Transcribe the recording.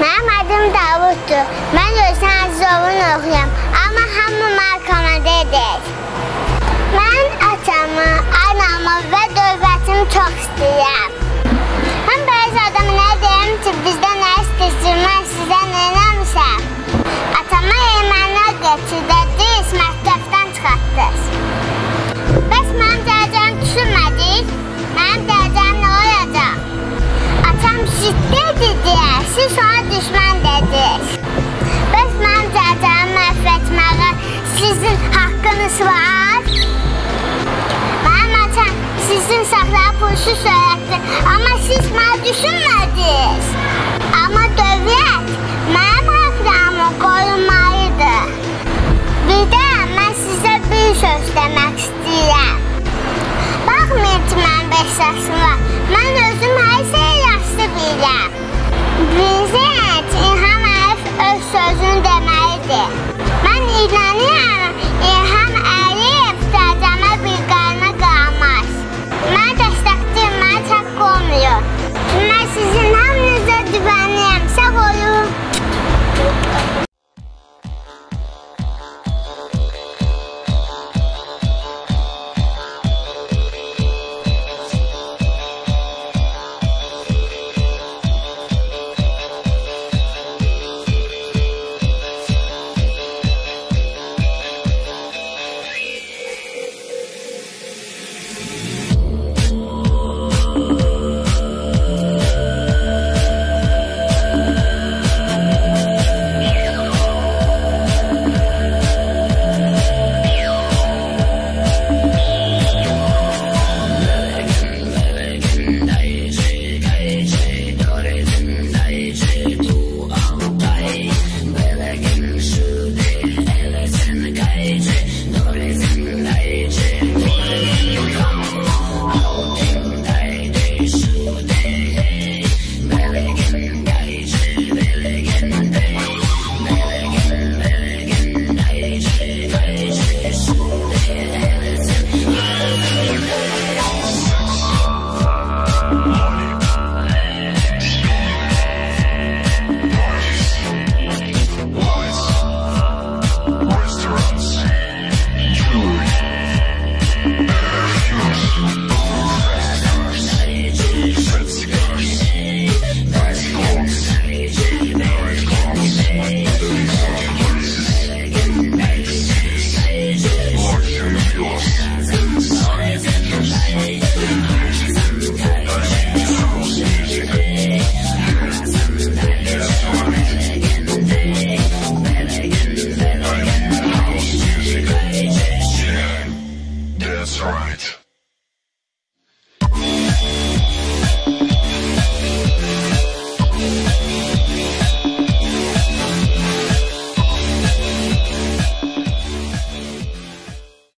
Mənim adım Davuddur. Mən Rövşən Əzizovun oxuyam, amma hamı markama dedik. Mən atamı, anamı və dövlətimi çox istəyirəm. Həm bəzi adamı nə deyim ki, bizdə nə istəyirsən, mən sizə nə eləmişəm. Atama ermənlər gətirdiniz, pulunuz var? Mənim atam sizin saxlayıb pulsuz öyrətdi, amma siz mənə düşünmədiniz. Amma dövlət mənim haqlarımı qorunmalıdır. Bir də mən sizə bir söz demək istəyirəm. Baxmayın ki, mən 5 yaşım var. Mən özüm hər şeyi yaxşı bilirəm. Bizə İlham Əlif öz sözünü deməlidir. Mən inanıram. Yes.